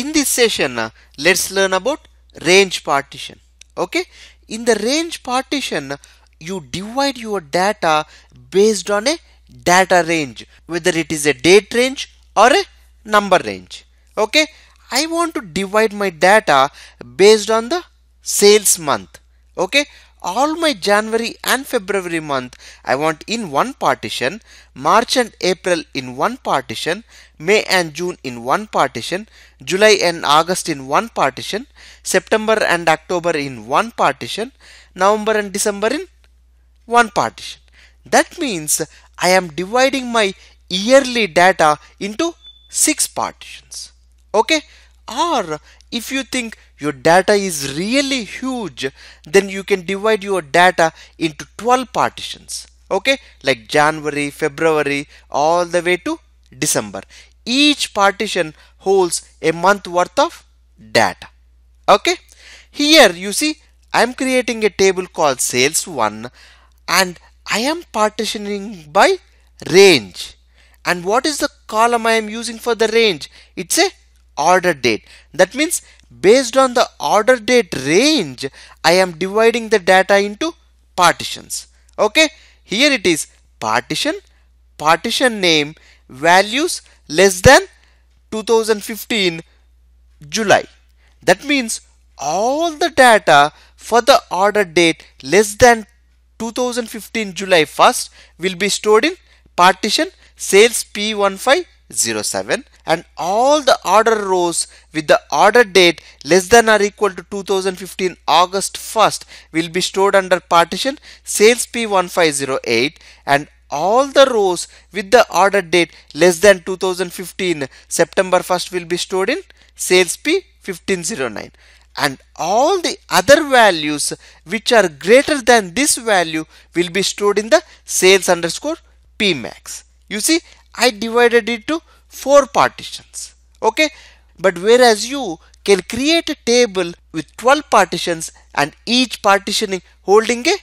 in this session let's learn about range partition. Okay? In the range partition you divide your data based on a data range whether it is a date range or a number range. Okay? I want to divide my data based on the sales month. Okay all my January and February month I want in one partition March and April in one partition May and June in one partition July and August in one partition September and October in one partition November and December in one partition. That means I am dividing my yearly data into six partitions. Okay? Or if you think your data is really huge then you can divide your data into 12 partitions. Okay? Like January February all the way to December. Each partition holds a month worth of data. Okay? Here you see I am creating a table called sales 1 and I am partitioning by range. And what is the column I am using for the range? It's a order date. That means based on the order date range I am dividing the data into partitions. Okay? Here it is partition partition name values less than 2015 July. That means all the data for the order date less than 2015 July 1st will be stored in partition sales P1507 and all the order rows with the order date less than or equal to 2015 August 1st will be stored under partition sales P1508 and all the rows with the order date less than 2015 September 1st will be stored in sales P1509 and all the other values which are greater than this value will be stored in the sales underscore Pmax. You see I divided it to four partitions. Okay? But whereas you can create a table with 12 partitions and each partitioning holding a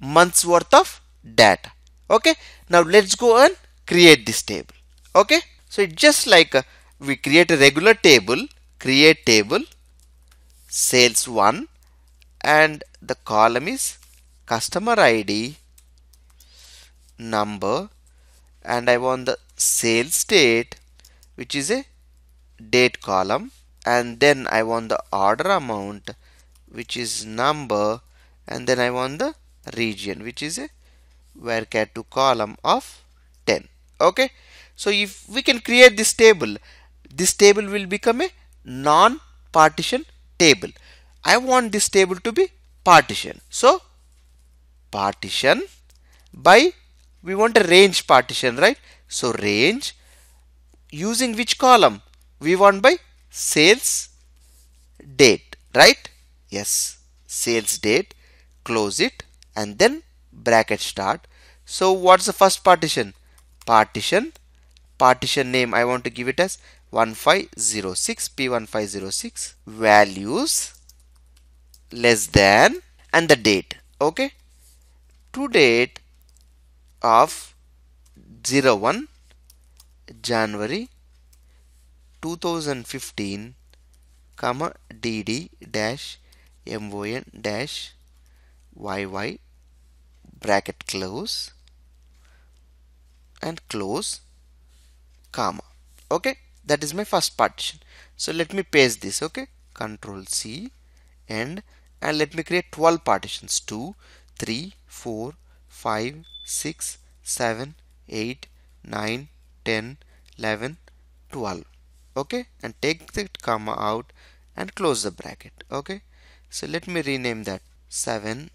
month's worth of data. Okay? Now let's go and create this table. Okay? So just like uh, we create a regular table create table sales 1 and the column is customer ID number and I want the sales date which is a date column and then I want the order amount which is number and then I want the region which is a varchar2 column of 10 okay? So if we can create this table this table will become a non-partition table. I want this table to be partition. So partition by we want a range partition right so range using which column? We want by sales date, right? Yes, sales date, close it and then bracket start. So what's the first partition? Partition, partition name I want to give it as 1506 P1506 values less than and the date okay to date of 01 January 2015 comma dd dash mon dash yy bracket close and close comma. Okay that is my first partition. So let me paste this okay? Control c and and let me create 12 partitions. 2 3 4 5 6 7 8 9 10 11 12 okay? And take the comma out and close the bracket. Okay? So let me rename that. 7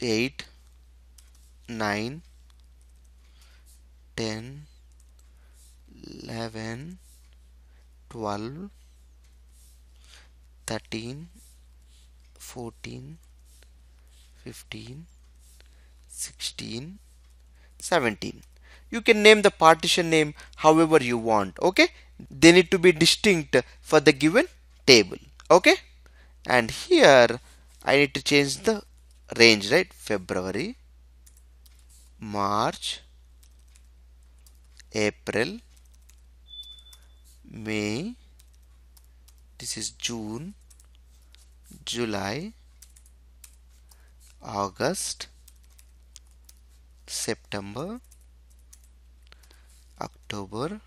8 9 10 11 12 13 14 15 16 17 you can name the partition name however you want okay? They need to be distinct for the given table okay? And here I need to change the range right? February March April May this is June July August September October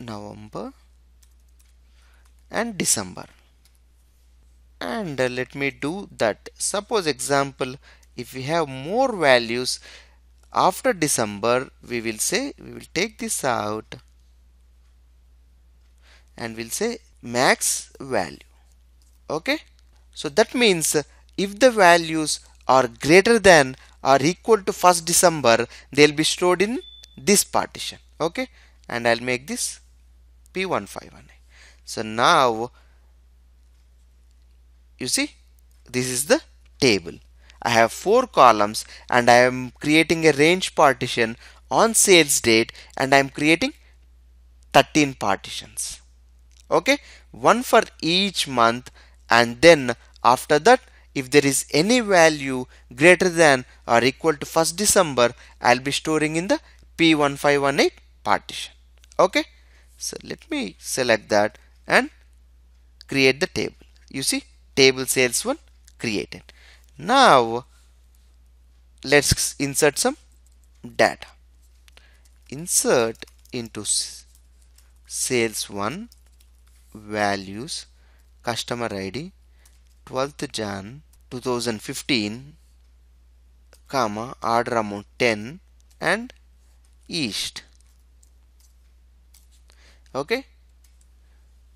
November and December. And uh, let me do that. Suppose example if we have more values after December we will say we will take this out and we'll say max value. Okay? So that means if the values are greater than or equal to 1st December they'll be stored in this partition. Okay? And I'll make this P151 so now you see this is the table. I have four columns and I am creating a range partition on sales date and I am creating 13 partitions. Okay? One for each month and then after that if there is any value greater than or equal to 1st December I'll be storing in the P1518 partition. Okay? So let me select that and create the table. You see table sales one created. Now let's insert some data. Insert into sales 1 values customer ID 12th Jan 2015 comma order amount 10 and east. Okay?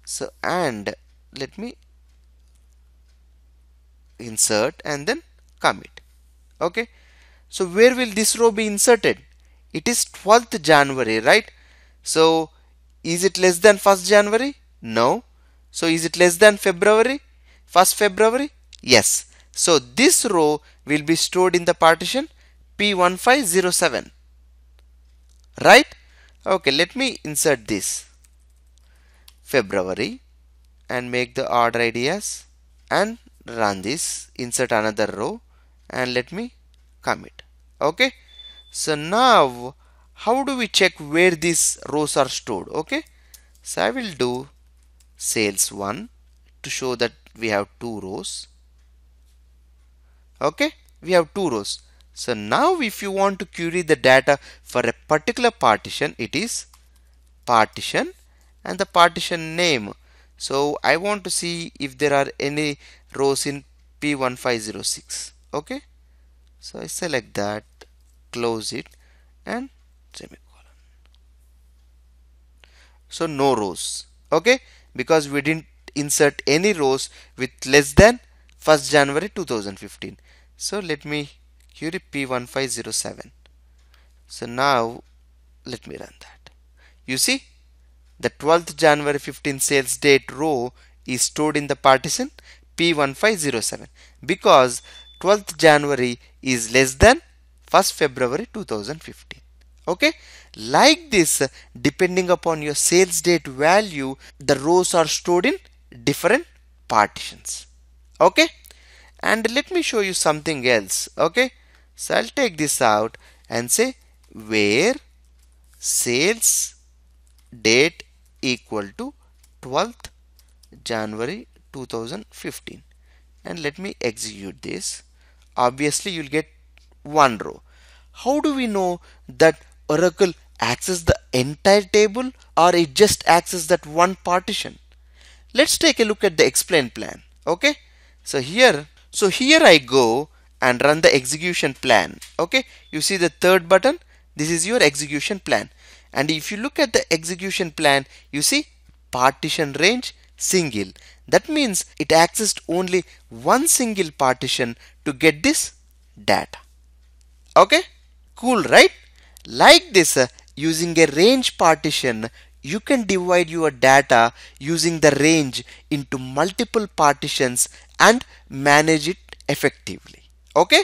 So and let me insert and then commit. Okay? So where will this row be inserted? It is 12th January right? So is it less than 1st January? No. So is it less than February 1st February? Yes. So this row will be stored in the partition P1507 right? Okay let me insert this. February and make the order ID as and run this. Insert another row and let me commit. Okay? So now how do we check where these rows are stored? Okay? So I will do sales 1 to show that we have two rows. Okay? We have two rows. So now if you want to query the data for a particular partition it is partition and the partition name. So I want to see if there are any rows in P1506 okay? So I select that close it and semicolon. So no rows. Okay? Because we didn't insert any rows with less than 1st January 2015 so let me query P1507 so now let me run that. You see the 12th January 15 sales date row is stored in the partition P1507 because 12th January is less than 1st February 2015 okay? Like this depending upon your sales date value the rows are stored in different partitions. Okay? And let me show you something else. Okay? So I'll take this out and say where sales date equal to 12th January 2015 and let me execute this. Obviously you'll get one row. How do we know that Oracle access the entire table or it just access that one partition let's take a look at the explain plan okay? So here so here I go and run the execution plan okay? You see the third button? This is your execution plan. And if you look at the execution plan you see partition range single. That means it accessed only one single partition to get this data okay? Cool right? Like this uh, using a range partition you can divide your data using the range into multiple partitions and manage it effectively. Okay